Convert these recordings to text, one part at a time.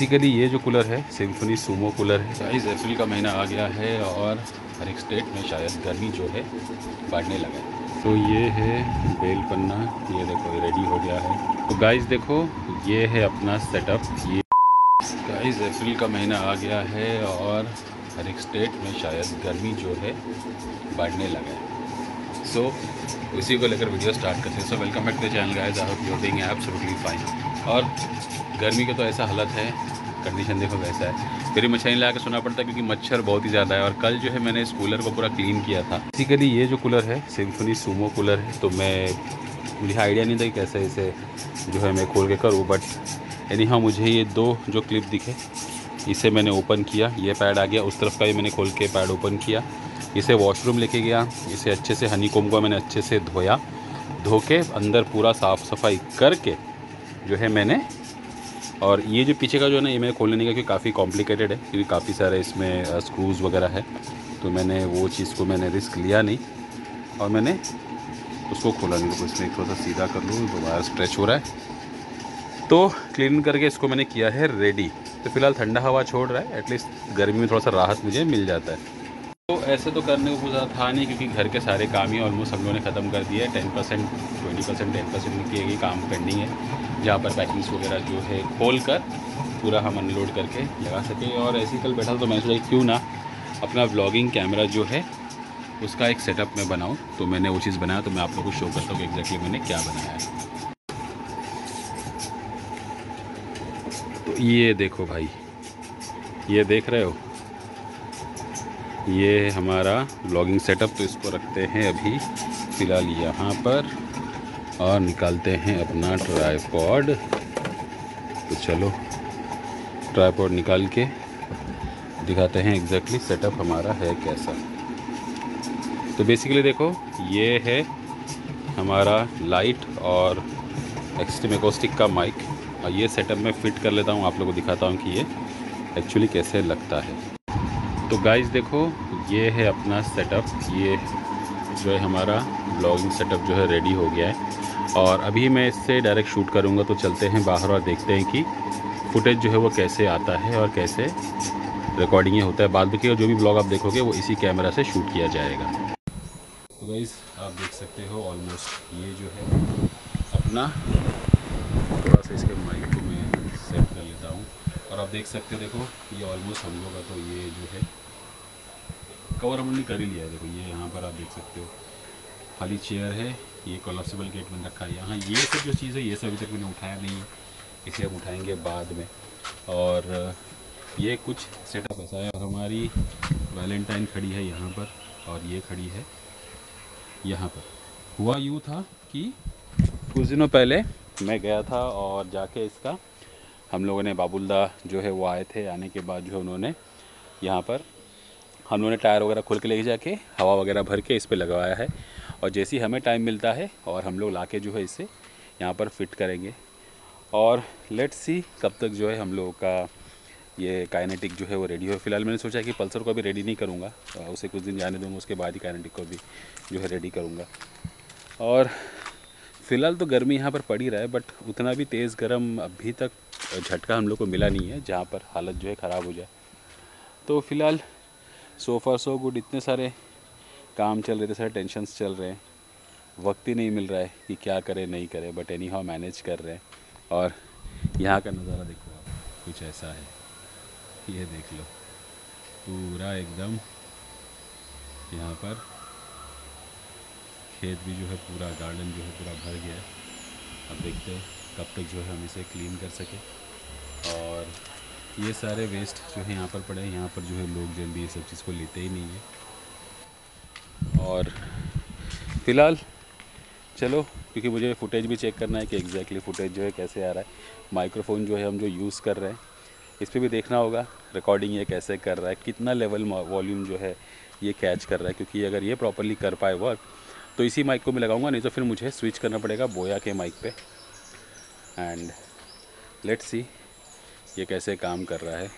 Basically ये जो cooler है सिम्फनी सूमो कूलर है। गाइस अप्रैल का महीना आ गया है और हर एक स्टेट में शायद गर्मी जो है बढ़ने लगा है। तो ये है बेल पन्ना ये देखो रेडी हो गया है। तो गाइस देखो ये है अपना सेटअप ये गाइस अप्रैल का महीना आ गया है और हर एक स्टेट में शायद गर्मी जो है बढ़ने लगा है। सो so, उसी को लेकर वीडियो स्टार्ट करते हैं। So welcome back to channel guys I hope you are doing absolutely fine और गर्मी का तो ऐसा हालत है कंडीशन देखो वैसा है। फिर मच्छर नहीं लगा के सुना पड़ता है क्योंकि मच्छर बहुत ही ज़्यादा है और कल जो है मैंने इस कूलर को पूरा क्लीन किया था। बेसिकली ये जो कूलर है सिम्फनी सूमो कूलर है तो मैं, मुझे आइडिया नहीं था कि कैसे इसे जो है मैं खोल के करूँ बट यानी हाँ मुझे ये दो जो क्लिप दिखे, इसे मैंने ओपन किया। ये पैड आ गया, उस तरफ़ का भी मैंने खोल के पैड ओपन किया। इसे वॉशरूम लेके गया, इसे अच्छे से हनी कोम को मैंने अच्छे से धोया, धो के अंदर पूरा साफ़ सफ़ाई करके जो है मैंने और ये जो पीछे का जो है ना, ये मैंने खोलने नहीं का क्योंकि काफ़ी कॉम्प्लिकेटेड है, क्योंकि काफ़ी सारे इसमें स्क्रूज़ वगैरह है। तो मैंने वो चीज़ को मैंने रिस्क लिया नहीं और मैंने उसको खोला नहीं। तो इसमें थोड़ा सा सीधा कर लूँ वायर स्ट्रेच हो रहा है। तो क्लीन करके इसको मैंने किया है रेडी तो फ़िलहाल ठंडा हवा छोड़ रहा है एटलीस्ट गर्मी में थोड़ा सा राहत मुझे मिल जाता है। तो ऐसे तो करने को ज़्यादा था नहीं, क्योंकि घर के सारे काम ही ऑलमोस्ट हम लोगों ने ख़त्म कर दिया है। Ten percent twenty percent ten percent गए काम पेंडिंग है। जहाँ पर पैकिंग्स वगैरह जो है खोल कर पूरा हम अनलोड करके लगा सकें। और ऐसे कल बैठा तो मैं सोचा क्यों ना अपना ब्लॉगिंग कैमरा जो है, उसका एक सेटअप मैं बनाऊँ? तो मैंने वो चीज़ बनाया तो मैं आप लोगों को शो करता हूँ कि एग्जैक्टली मैंने क्या बनाया है। तो ये देखो भाई, ये देख रहे हो? ये हमारा ब्लॉगिंग सेटअप तो इसको रखते हैं अभी फ़िलहाल यहाँ पर। और निकालते हैं अपना ट्राईपॉड तो चलो ट्राईपॉड निकाल के दिखाते हैं एग्जैक्टली सेटअप हमारा है कैसा। तो बेसिकली देखो, ये है हमारा लाइट और एक्सट्रीमेकोस्टिक का माइक और ये सेटअप मैं फ़िट कर लेता हूँ, आप लोगों को दिखाता हूँ कि ये एक्चुअली कैसे लगता है। तो गाइस देखो, ये है अपना सेटअप ये जो है हमारा ब्लॉगिंग सेटअप जो है रेडी हो गया है। और अभी मैं इससे डायरेक्ट शूट करूँगा तो चलते हैं बाहर और देखते हैं कि फुटेज जो है वो कैसे आता है और कैसे रिकॉर्डिंग होता है। बाद में जो भी ब्लॉग आप देखोगे, वो इसी कैमरा से शूट किया जाएगा। तो गाइज़ आप देख सकते हो ऑलमोस्ट ये जो है अपना, थोड़ा सा इसके माइक को मैं सेट कर लेता हूँ। और आप देख सकते हो, देखो, ये ऑलमोस्ट हम लोग का तो ये जो है कवर हमने कर ही लिया है। देखो, ये यहाँ पर आप देख सकते हो। खाली चेयर है, ये कोलाप्सिबल गेट में रखा है यहाँ। ये सब जो चीज़ है, ये सब अभी तक मैंने उठाया नहीं है। इसे हम उठाएँगे बाद में। और, ये कुछ सेटअप ऐसा है और हमारी वैलेंटाइन खड़ी है यहाँ पर, और ये खड़ी है यहाँ पर। हुआ यूँ था कि कुछ दिनों पहले मैं गया था और जाके इसका हम लोगों ने बाबुल्दा जो है वो आए थे, आने के बाद जो है उन्होंने यहाँ पर हम लोगों ने टायर वगैरह खोल के लेके जाके हवा वगैरह भर के इस पर लगवाया है। और जैसे ही हमें टाइम मिलता है और हम लोग ला जो है इसे यहाँ पर फिट करेंगे। और लेट्स सी कब तक जो है हम लोगों का ये काइनेटिक जो है वो रेडी हो। फ़िलहाल मैंने सोचा कि पल्सर को अभी रेडी नहीं करूँगा। उसे कुछ दिन जाने दूँगा, उसके बाद ही काइनेटिक को भी जो है रेडी करूँगा। और फ़िलहाल तो गर्मी यहाँ पर पड़ ही रहा है बट उतना भी तेज़ गर्म अभी तक झटका हम लोग को मिला नहीं है, जहाँ पर हालत जो है ख़राब हो जाए। तो फ़िलहाल सो फार सो गुड इतने सारे काम चल रहे थे, सारे टेंशन्स चल रहे हैं। वक्त ही नहीं मिल रहा है कि क्या करें, नहीं करें बट एनी हाउ मैनेज कर रहे हैं। और यहाँ का नज़ारा देखो आप, कुछ ऐसा है। ये देख लो। पूरा एकदम यहाँ पर खेत भी जो है पूरा गार्डन जो है पूरा भर गया है। अब देखते हैं कब तक जो है हम इसे क्लीन कर सकें। और ये सारे वेस्ट जो है यहाँ पर पड़े हैं। यहाँ पर जो है लोग जल्दी ये सब चीज़ को लेते ही नहीं है। और फ़िलहाल, चलो, क्योंकि मुझे फुटेज भी चेक करना है कि एग्जैक्टली फुटेज जो है कैसे आ रहा है। माइक्रोफोन जो है हम जो यूज़ कर रहे हैं, इस पर भी देखना होगा रिकॉर्डिंग ये कैसे कर रहा है, कितना लेवल वॉल्यूम जो है ये कैच कर रहा है, क्योंकि अगर ये प्रॉपरली कर पाए वर्क तो इसी माइक को मैं लगाऊँगा नहीं तो फिर मुझे स्विच करना पड़ेगा बोया के माइक पे। एंड लेट्स सी ये कैसे काम कर रहा है।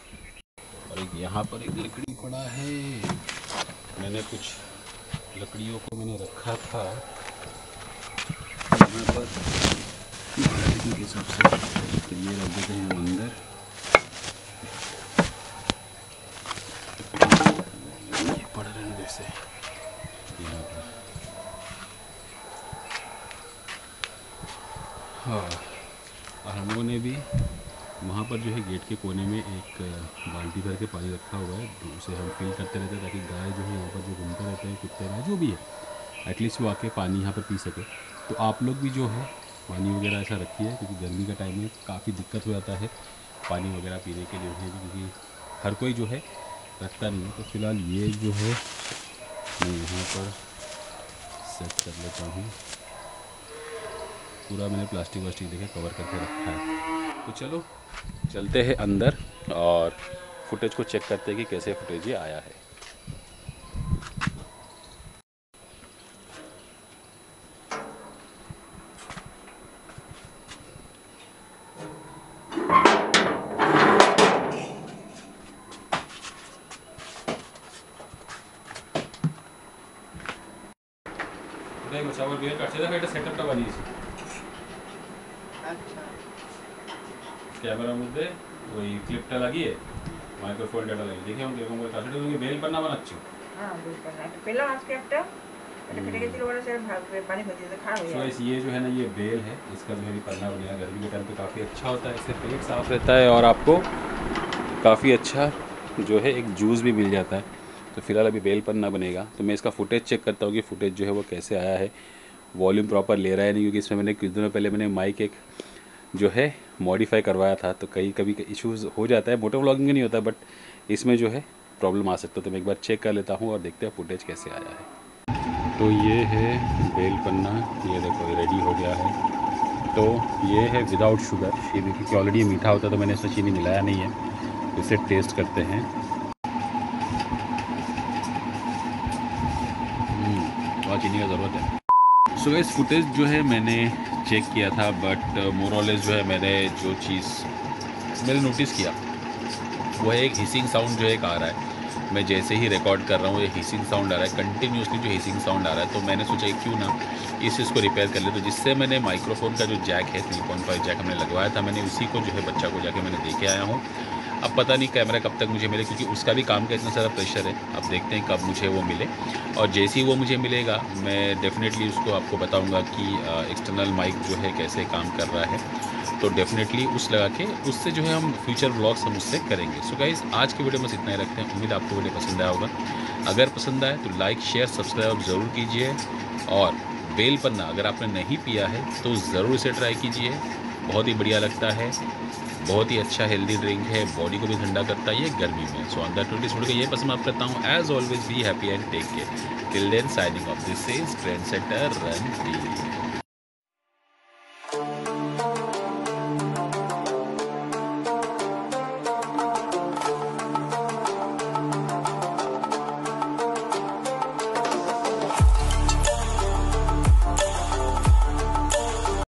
और एक यहाँ पर एक लकड़ी पड़ा है। मैंने कुछ लकड़ियों को मैंने रखा था। यहाँ पर के हिसाब से तो ये रख देते हैं अंदर पड़ रहे हैं जैसे यहाँ पर। हाँ और हम लोगों ने भी जो है गेट के कोने में एक बाल्टी भर के पानी रखा हुआ है। तो उसे हम फील करते रहते हैं ताकि गाय जो है यहाँ पर जो घूमते रहते हैं, कुत्ते हैं जो भी है एटलीस्ट वो आके पानी यहाँ पर पी सके। तो आप लोग भी जो है पानी वगैरह ऐसा रखिए, क्योंकि गर्मी का टाइम में काफ़ी दिक्कत हो जाता है पानी वगैरह पीने के लिए क्योंकि हर कोई जो है रखता नहीं है। तो फ़िलहाल ये जो है मैं यहाँ पर सेट कर लेता हूँ। पूरा मैंने प्लास्टिक वास्टिक देखे कवर करके रखा है। तो चलो, चलते हैं अंदर और फुटेज को चेक करते हैं कि कैसे फुटेज ये आया है। मचावर बियर काढते बेटा सेटअप का बनी है। ক্যামেরার মধ্যে ওই ক্লিপটা লাগিয়ে মাইক্রোফোন ডাটা লাগিয়ে দেখি আমাকে এরকম করে কাছে তুমি বেল পান্না বানাচ্ছো হ্যাঁ বুঝতে পারলাম একটা পেলাম আজকে একটা এটা ফেটে গেছিল বলে সে ভাগ পানি ভর্তি দিতে খারাপ হয়ে सो যাবে गाइस ये जो है ना ये बेल है इसका जो है ये पन्ना बनेगा गर्मी के टाइम पे काफ़ी अच्छा होता है इससे पेट साफ रहता है और आपको काफ़ी अच्छा जो है एक जूस भी मिल जाता है तो फिलहाल अभी बेल पन्ना बनेगा तो मैं इसका फुटेज चेक करता हूँ कि फुटेज जो है वो कैसे आया है वॉल्यूम प्रॉपर ले रहा है नहीं क्योंकि इसमें मैंने कुछ दिनों पहले मैंने माइक एक जो है मॉडिफाई करवाया था तो कई कभी इश्यूज़ हो जाता है। मोटर व्लॉगिंग नहीं होता बट इसमें जो है प्रॉब्लम आ सकता है। तो मैं एक बार चेक कर लेता हूँ और देखते हैं फुटेज कैसे आया है। तो ये है बेल पन्ना। ये देखो रेडी हो गया है। तो ये है विदाउट शुगर चीनी क्योंकि ऑलरेडी मीठा होता है तो मैंने इसमें चीनी मिलाया नहीं है। इसे टेस्ट करते हैं। हम्म, और चीनी का ज़रूरत है। सो so, इस फुटेज जो है मैंने चेक किया था बट मोरलेस जो है मैंने जो चीज़ मैंने नोटिस किया वो है एक हिसिंग साउंड जो एक आ रहा है। मैं जैसे ही रिकॉर्ड कर रहा हूँ ये हिसिंग साउंड आ रहा है कंटिन्यूसली जो हिसिंग साउंड आ रहा है तो मैंने सोचा क्यों ना इस चीज़ को रिपेयर कर ले? तो जिससे मैंने माइक्रोफोन का जो जैक है थ्री पॉइंट फाइव जैक हमने लगवाया था मैंने उसी को जो है बच्चा को जाके मैंने देखे आया हूँ। अब पता नहीं कैमरा कब तक मुझे मिले, क्योंकि उसका भी काम का इतना सारा प्रेशर है। अब देखते हैं कब मुझे वो मिले। और जैसे ही वो मुझे मिलेगा, मैं डेफिनेटली उसको आपको बताऊँगा कि एक्सटर्नल माइक जो है कैसे काम कर रहा है। तो डेफिनेटली उस लगा के उससे जो है हम फ्यूचर ब्लॉग्स हम उससे करेंगे। सो गाइज़ आज की वीडियो बस इतना ही रखते हैं। उम्मीद आपको वीडियो पसंद आया होगा। अगर पसंद आए तो लाइक शेयर सब्सक्राइब ज़रूर कीजिए। और बेल पन्ना अगर आपने नहीं पिया है तो ज़रूर इसे ट्राई कीजिए। बहुत ही बढ़िया लगता है। बहुत ही अच्छा हेल्दी ड्रिंक है। बॉडी को भी ठंडा करता है ये गर्मी में। सो अंदर ट्वेंटी छोड़ के ये पसंद आप करता हूँ as always be happy and take care till then signing off this is trend centre run